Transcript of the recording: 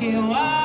You are.